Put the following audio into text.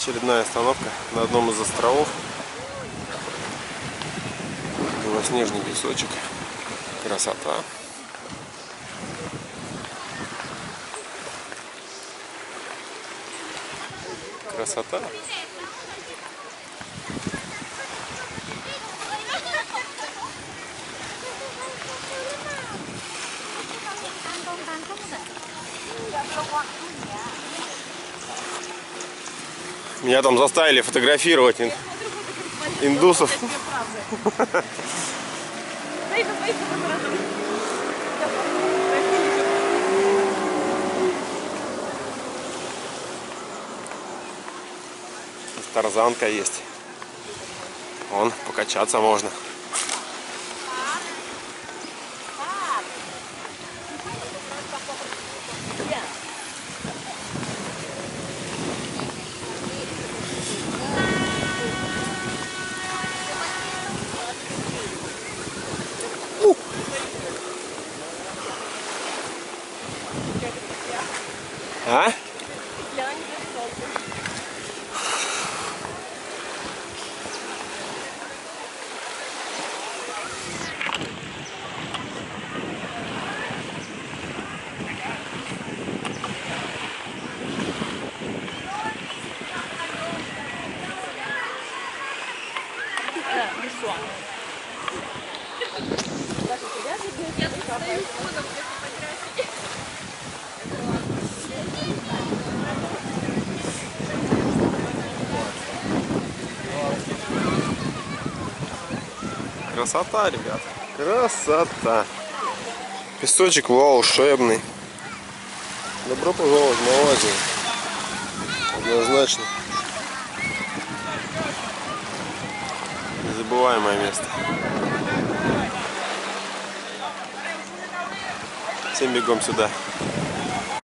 Очередная остановка на одном из островов. Белоснежный песочек. Красота. Красота. Меня там заставили фотографировать ин- индусов. Тарзанка есть. Вон, покачаться можно. А? Красота, ребят. Красота. Песочек волшебный. Добро пожаловать в Малайзию. Однозначно. Незабываемое место. Всем бегом сюда.